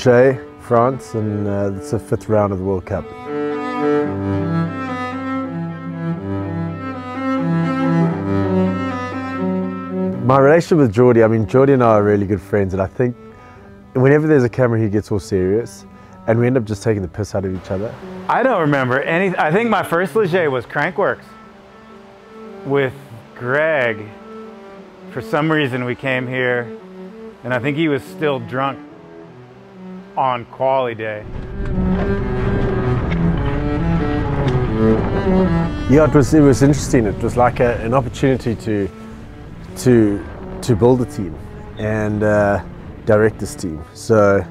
France, and uh, it's the fifth round of the World Cup. My relationship with Geordie, I mean, Geordie and I are really good friends, and I think whenever there's a camera, he gets all serious, and we end up just taking the piss out of each other. I don't remember any. I think my first Les Gets was Crankworx with Greg. For some reason, we came here, and I think he was still drunk on quali day. Yeah, it was it was interesting. It was like a, an opportunity to to to build a team and uh, direct this team. So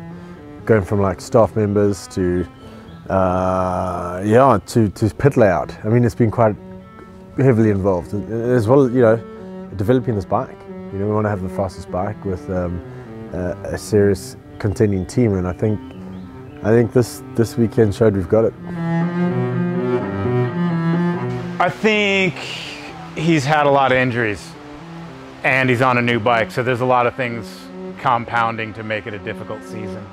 going from like staff members to uh, yeah to to pit layout. I mean, it's been quite heavily involved as well. You know, developing this bike. You know, we want to have the fastest bike with um, a, a serious contending team, and I think I think this this weekend showed we've got it. I think he's had a lot of injuries and he's on a new bike, so there's a lot of things compounding to make it a difficult season.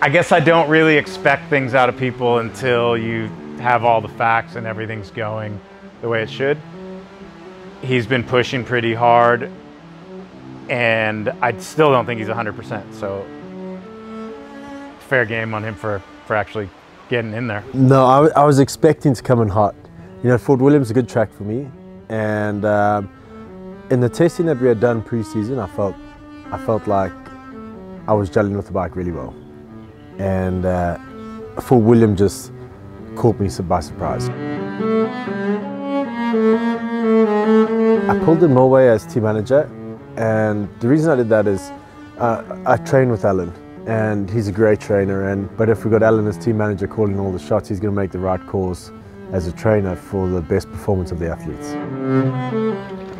I guess I don't really expect things out of people until you have all the facts and everything's going the way it should. He's been pushing pretty hard and I still don't think he's 100%, so fair game on him for, for actually getting in there. No, I, I was expecting to come in hot. You know, Fort William's is a good track for me, and um, in the testing that we had done pre-season, I felt, I felt like I was gelling with the bike really well, and uh, Fort William just caught me by surprise. I pulled in Milway as team manager, and the reason I did that is uh, I trained with Alan, and he's a great trainer. And but if we've got Alan as team manager calling all the shots, he's going to make the right calls as a trainer for the best performance of the athletes.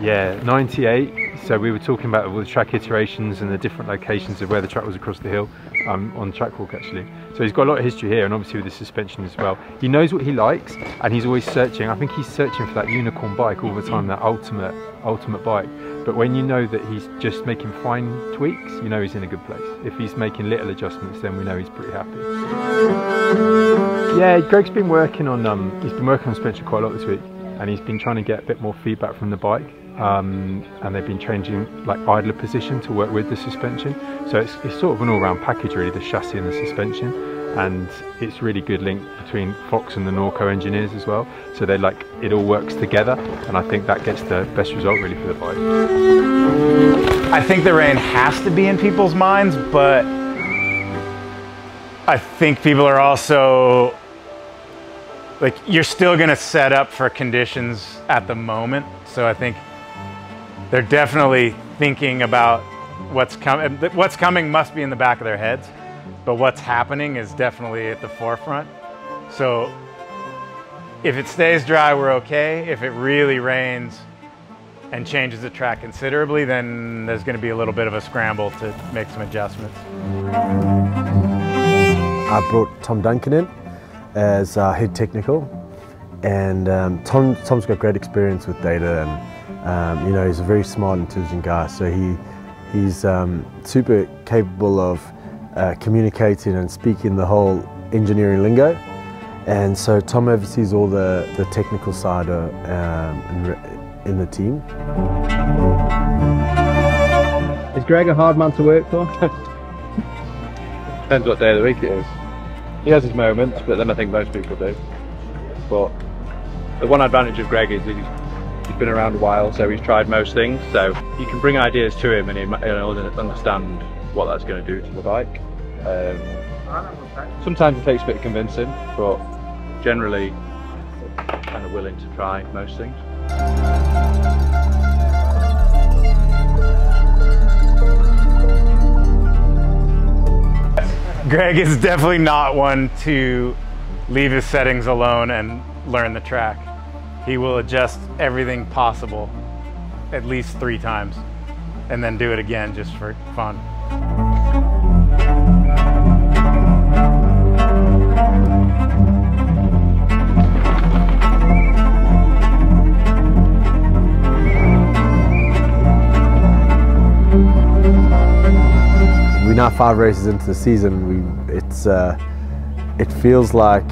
Yeah, 98. So we were talking about all the track iterations and the different locations of where the track was across the hill um, on track walk actually. So he's got a lot of history here and obviously with the suspension as well. He knows what he likes and he's always searching. I think he's searching for that unicorn bike all the time, that ultimate, ultimate bike. But when you know that he's just making fine tweaks, you know he's in a good place. If he's making little adjustments, then we know he's pretty happy. Yeah, Greg's been working on um, he's been working on suspension quite a lot this week, and he's been trying to get a bit more feedback from the bike. Um, and they've been changing like idler position to work with the suspension. So it's, it's sort of an all-round package really, the chassis and the suspension. And it's really good link between Fox and the Norco engineers as well. So they like it all works together, and I think that gets the best result really for the bike. I think the rain has to be in people's minds, but I think people are also like you're still going to set up for conditions at the moment. So I think they're definitely thinking about what's coming. What's coming must be in the back of their heads, but what's happening is definitely at the forefront. So if it stays dry, we're okay. If it really rains and changes the track considerably, then there's going to be a little bit of a scramble to make some adjustments. I brought Tom Duncan in as uh, head technical, and um, Tom, Tom's got great experience with data, and um, you know he's a very smart, intelligent guy. So he he's um, super capable of uh, communicating and speaking the whole engineering lingo. And so Tom oversees all the, the technical side of, um, in, in the team. Is Greg a hard man to work for? Depends what day of the week it is. He has his moments, but then I think most people do. But the one advantage of Greg is he's, he's been around a while, so he's tried most things. So you can bring ideas to him and he, will understand what that's going to do to the bike. Um, sometimes it takes a bit of convincing, but generally kind of willing to try most things. Greg is definitely not one to leave his settings alone and learn the track. He will adjust everything possible at least three times and then do it again just for fun. Now five races into the season. We it's uh, it feels like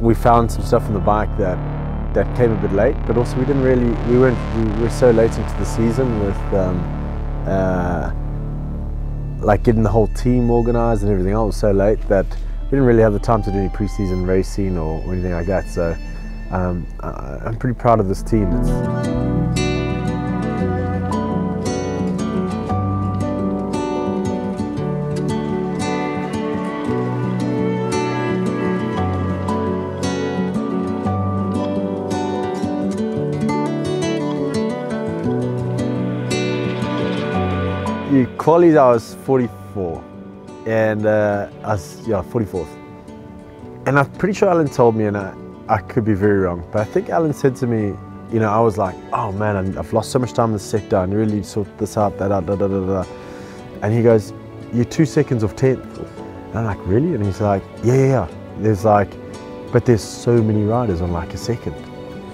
we found some stuff in the bike that that came a bit late, but also we didn't really we weren't we were so late into the season with um, uh, like getting the whole team organised and everything else so late that we didn't really have the time to do any preseason racing or, anything like that. So um, I, I'm pretty proud of this team. It's, qualies I was 44 and uh, I was yeah 44th and I'm pretty sure Alan told me and I, I could be very wrong but I think Alan said to me you know I was like oh man I've lost so much time in the sector I really sort this out that da, da, da, da, da. and he goes you're two seconds of 10th and I'm like really? And he's like yeah yeah yeah. There's like but there's so many riders on like a second.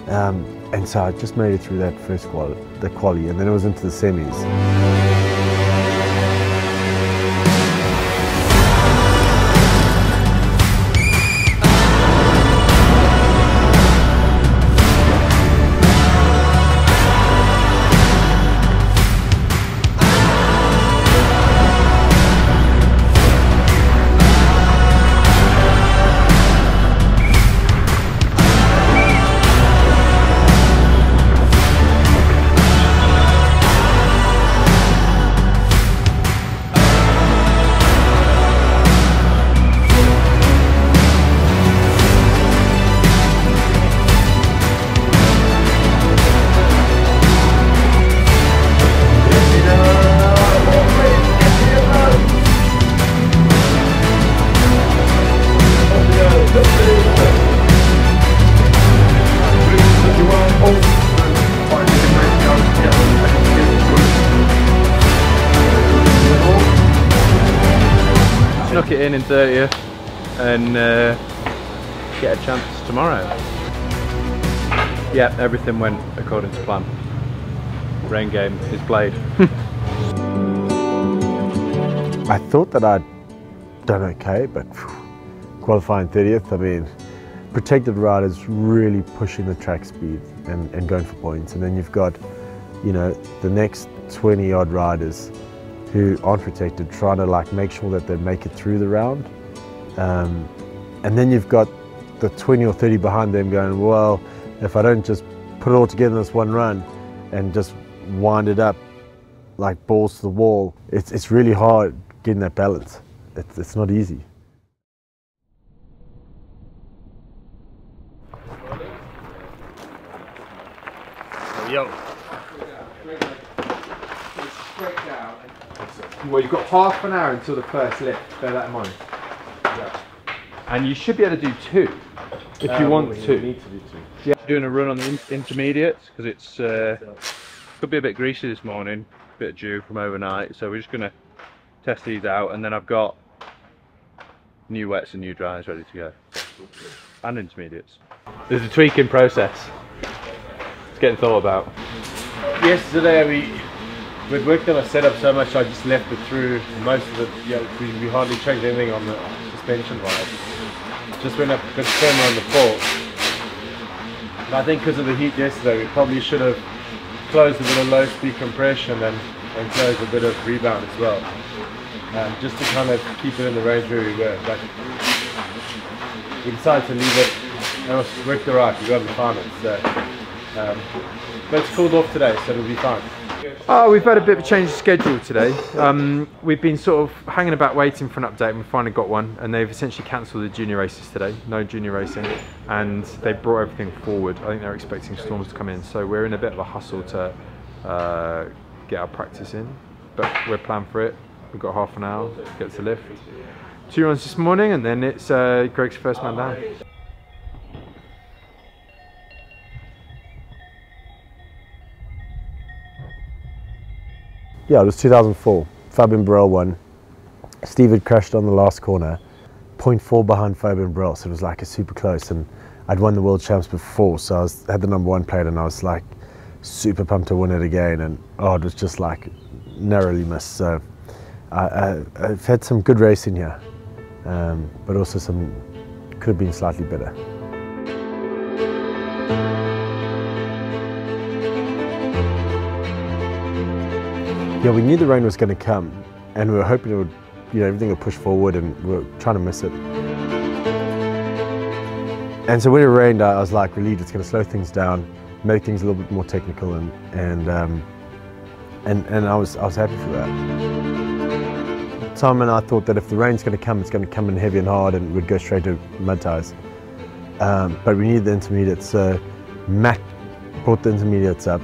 Um, and so I just made it through that first quali, the quali and then it was into the semis. Snuck in in 30th and uh, get a chance tomorrow. Yeah, everything went according to plan. Rain game is played. I thought that I'd done okay, but qualifying 30th, I mean, protected riders really pushing the track speed and, and going for points. And then you've got, you know, the next 20 odd riders who aren't protected trying to like make sure that they make it through the round. Um, and then you've got the 20 or 30 behind them going, well, if I don't just put it all together in this one run and just wind it up like balls to the wall, it's, it's really hard getting that balance. It's, it's not easy. Yo. Well, you've got half an hour until the first lift. Bear that in mind. And you should be able to do two if you want to. You need to do two. Yeah, Doing a run on the in intermediates because it's uh, could be a bit greasy this morning, bit of dew from overnight. So we're just gonna test these out, and then I've got new wets and new dries ready to go, and intermediates. There's a tweaking process. It's getting thought about. Yesterday we we'd worked on a setup so much I just left it through most of it. We, we hardly changed anything on the suspension wise. Just went up a bit firmer on the fork. But I think because of the heat yesterday, we probably should have closed a bit of low speed compression and, and closed a bit of rebound as well. Um, just to kind of keep it in the range where we were. But we decided to leave it. And it worked alright, we got the final. So, um, but it's cooled off today, so it'll be fine. Oh, we've had a bit of a change of schedule today. Um, we've been sort of hanging about waiting for an update and we finally got one and they've essentially cancelled the junior races today, no junior racing and they brought everything forward. I think they're expecting storms to come in so we're in a bit of a hustle to uh, get our practice in but we're planned for it. We've got half an hour to get to lift. Two runs this morning and then it's uh, Greg's first man down. Yeah, it was 2004. Fabien Barel won. Steve had crashed on the last corner, 0.4 behind Fabien Barel, so it was like a super close. And I'd won the world champs before, so I was, had the number one plate, and I was like super pumped to win it again. And oh, it was just like narrowly missed. So I, I've had some good racing here, um, but also some could have been slightly better. Yeah, we knew the rain was going to come, and we were hoping it would, you know, everything would push forward, and we were trying to miss it. And so when it rained, I was like relieved it's going to slow things down, make things a little bit more technical, and and um, and and I was I was happy for that. Tom and I thought that if the rain's going to come, it's going to come in heavy and hard, and we'd go straight to mud tires. Um, but we needed the intermediates, so Matt brought the intermediates up.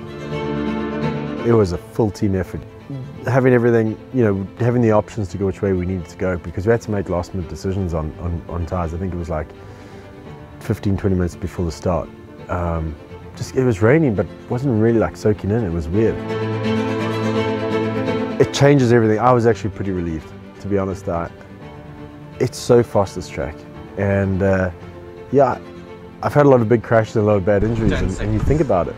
It was a full team effort. Having everything, you know, having the options to go which way we needed to go because we had to make last minute decisions on, on, on tires. I think it was like 15, 20 minutes before the start. Um, just It was raining, but wasn't really like soaking in. It was weird. It changes everything. I was actually pretty relieved, to be honest. I, it's so fast, this track. And uh, yeah, I've had a lot of big crashes and a lot of bad injuries, and, and you think about it.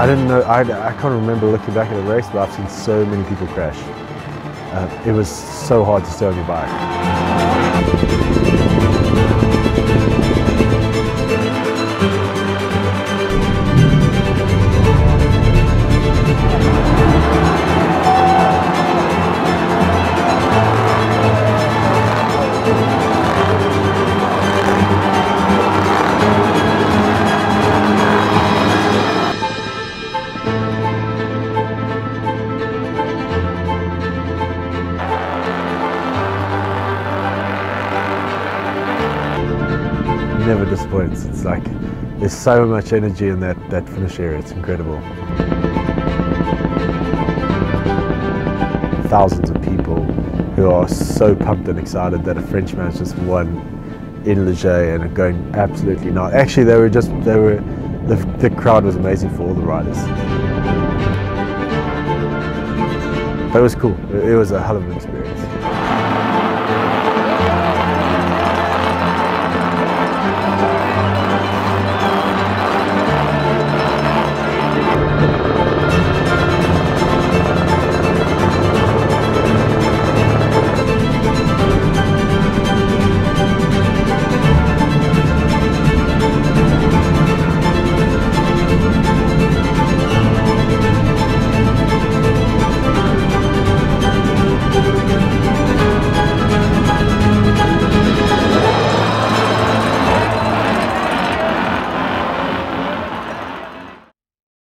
I didn't know, I, I can't remember looking back at the race, but I've seen so many people crash. Uh, it was so hard to stay on your bike. There's so much energy in that, that finish area. It's incredible. Thousands of people who are so pumped and excited that a Frenchman's just won in Les Gets and are going absolutely not. Actually, they were just, they were, the, the crowd was amazing for all the riders. But it was cool. It was a hell of an experience.